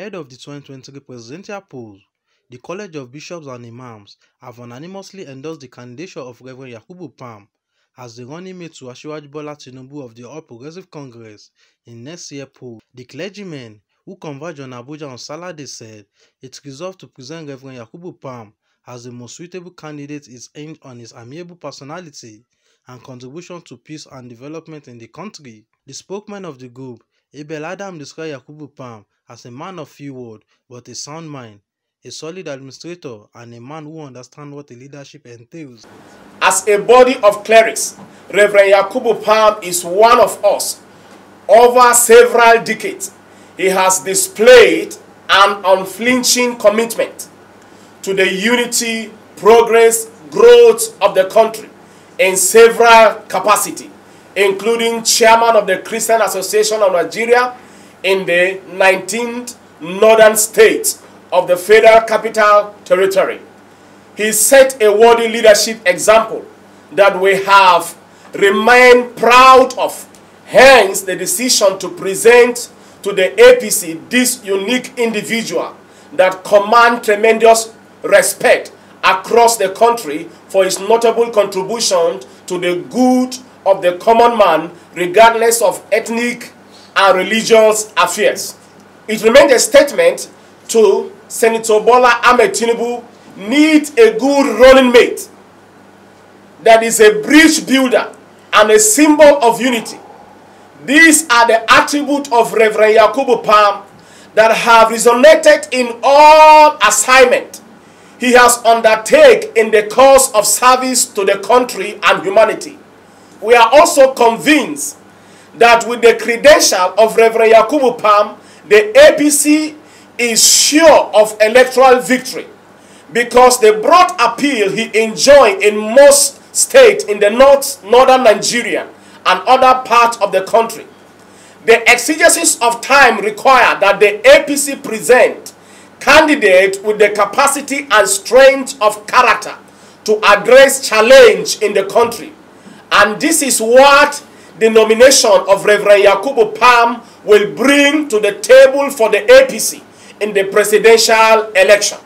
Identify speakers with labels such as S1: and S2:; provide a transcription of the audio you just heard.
S1: Ahead of the 2023 presidential polls, the College of Bishops and Imams have unanimously endorsed the candidature of Reverend Yakubu Pam as the running mate to Bola Tinubu of the All Progressive Congress in next year's poll. The clergymen, who converged on Abuja on Saturday, said it resolved to present Reverend Yakubu Pam as the most suitable candidate is aimed on his amiable personality and contribution to peace and development in the country. The spokesman of the group, Abel Adam described Yakubu Pam as a man of few words but a sound mind, a solid administrator, and a man who understands what a leadership entails.
S2: As a body of clerics, Reverend Yakubu Pam is one of us. Over several decades, he has displayed an unflinching commitment to the unity, progress, growth of the country in several capacities, including chairman of the Christian Association of Nigeria in the 19th northern state of the Federal Capital Territory. He set a worthy leadership example that we have remained proud of. Hence, the decision to present to the APC this unique individual that command tremendous respect across the country for his notable contribution to the good of the common man regardless of ethnic and religious affairs. It remains a statement to Senator Bola Ahmed Tinubu need a good running mate that is a bridge builder and a symbol of unity. These are the attributes of Reverend Yakubu Pam that have resonated in all assignment he has undertaken in the course of service to the country and humanity. We are also convinced that with the credential of Reverend Yakubu Pam, the APC is sure of electoral victory because the broad appeal he enjoyed in most states in the north, northern Nigeria and other parts of the country. The exigencies of time require that the APC present candidate with the capacity and strength of character to address challenge in the country. And this is what the nomination of Reverend Yakubu Pam will bring to the table for the APC in the presidential election.